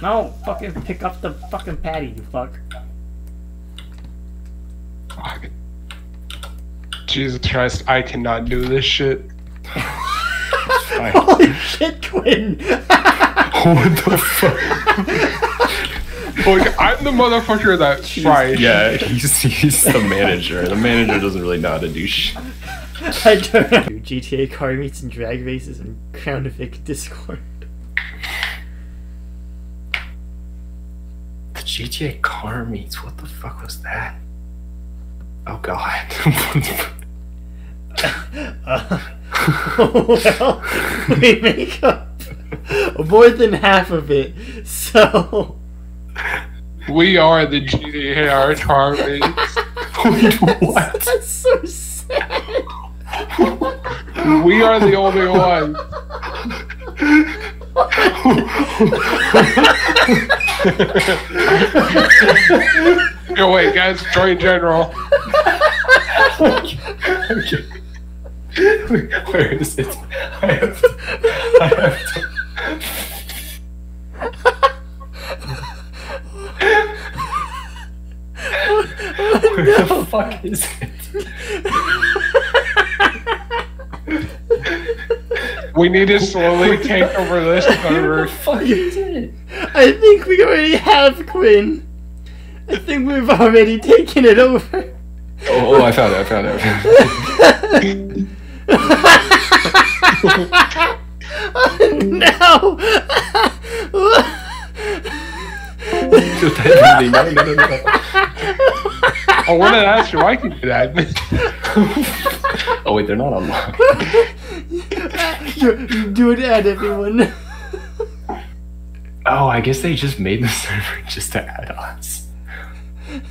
No, fucking pick up the fucking patty, you fuck. Fuck. Jesus Christ, I cannot do this shit. Holy shit, Quinn! what the fuck? Like, I'm the motherfucker that fries. Yeah, he's he's the manager. The manager doesn't really know how to do shit. I don't know. GTA car meets and drag races and Crown Vic Discord. GTA car meets. What the fuck was that? Oh god. Uh, well, we make up more than half of it, so. We are the GTA car meets. what? That's so sad. We are the only ones. Yo, wait, guys, join general. okay. Where is it? I have to, I have to. Where the fuck is it? We need to slowly take over this server. fuck is it? I think we already have Quinn. I think we've already taken it over. Oh, oh, I found it, I found it. I found oh, no! no, no, no, no. I wanted to ask you, I can do that. Oh wait, they're not unlocked. You Do it ad, everyone. Oh, I guess they just made the server just to add us.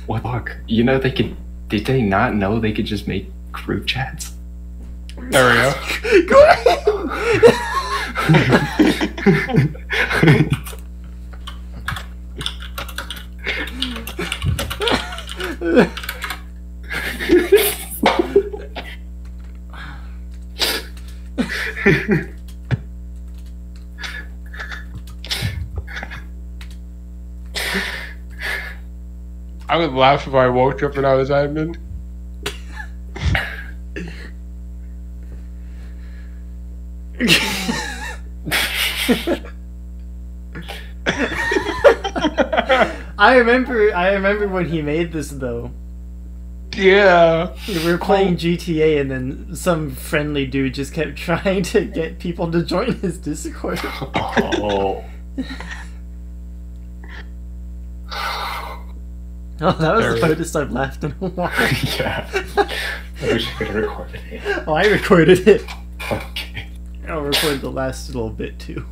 What the fuck? You know they could did they not know they could just make group chats? There we go. I would laugh if I woke up and I was admin. I remember I remember when he made this though. Yeah. We were playing GTA and then some friendly dude just kept trying to get people to join his Discord. Oh. Oh, that was There the we- hardest I've laughed in a while. yeah. I wish I could have recorded it. Oh, I recorded it. Okay. I'll record the last little bit too.